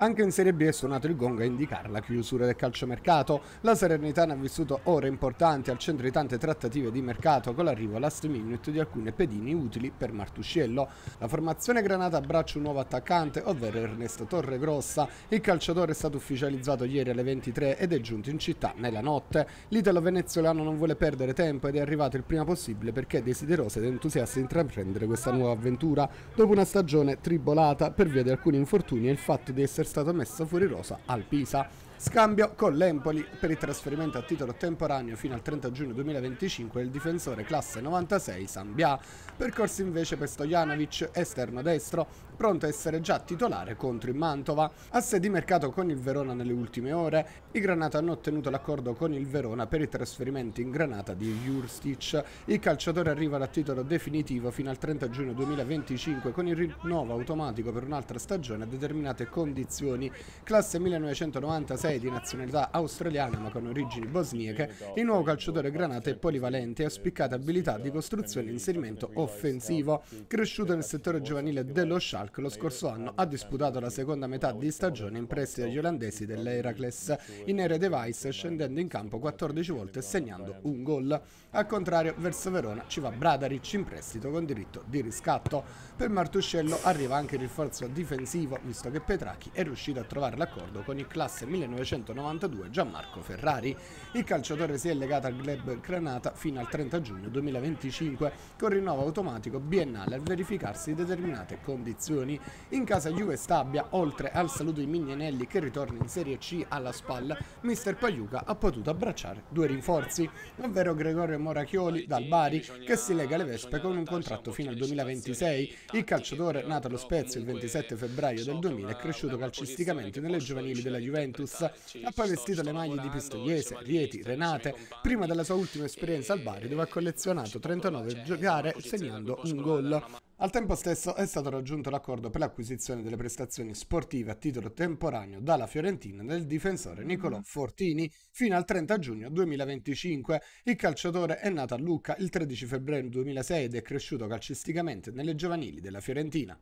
Anche in Serie B è suonato il gong a indicare la chiusura del calciomercato. La Salernitana ha vissuto ore importanti al centro di tante trattative di mercato con l'arrivo last minute di alcune pedini utili per Martuscello. La formazione granata abbraccia un nuovo attaccante, ovvero Ernesto Torregrossa. Il calciatore è stato ufficializzato ieri alle 23 ed è giunto in città nella notte. L'italo venezuelano non vuole perdere tempo ed è arrivato il prima possibile perché è desideroso ed entusiasta di intraprendere questa nuova avventura. Dopo una stagione tribolata per via di alcuni infortuni e il fatto di essere stato messo fuori rosa al Pisa. Scambio con l'Empoli per il trasferimento a titolo temporaneo fino al 30 giugno 2025 del difensore classe 96 Sambia. Percorso invece per Stojanovic, esterno destro, pronto a essere già titolare contro il Mantova. Asse di mercato con il Verona nelle ultime ore, i Granata hanno ottenuto l'accordo con il Verona per il trasferimento in Granata di Jurstic. Il calciatore arriva a titolo definitivo fino al 30 giugno 2025 con il rinnovo automatico per un'altra stagione a determinate condizioni. Classe 1996 6 di nazionalità australiana ma con origini bosniache, il nuovo calciatore granata è polivalente e ha spiccate abilità di costruzione e inserimento offensivo. Cresciuto nel settore giovanile dello Schalke, lo scorso anno ha disputato la seconda metà di stagione in prestito agli olandesi dell'Heracles in Ere Device scendendo in campo 14 volte e segnando un gol. Al contrario, verso Verona ci va Bradaric in prestito con diritto di riscatto. Per Martuscello arriva anche il rinforzo difensivo, visto che Petrachi è riuscito a trovare l'accordo con il classe 1900 1992 Gianmarco Ferrari. Il calciatore si è legato al club Granata fino al 30 giugno 2025 con rinnovo automatico biennale al verificarsi determinate condizioni. In casa Juve Stabia, oltre al saluto di Mignanelli che ritorna in Serie C alla spalla, mister Pagliuca ha potuto abbracciare due rinforzi, ovvero Gregorio Morachioli dal Bari che si lega alle Vespe con un contratto fino al 2026. Il calciatore, nato allo Spezia il 27 febbraio del 2000, è cresciuto calcisticamente nelle giovanili della Juventus ha poi vestito le maglie di Pistoiese, Rieti, Renate, prima della sua ultima esperienza al Bari dove ha collezionato 39 gare segnando un gol. Al tempo stesso è stato raggiunto l'accordo per l'acquisizione delle prestazioni sportive a titolo temporaneo dalla Fiorentina del difensore Nicolò Fortini fino al 30 giugno 2025. Il calciatore è nato a Lucca il 13 febbraio 2006 ed è cresciuto calcisticamente nelle giovanili della Fiorentina.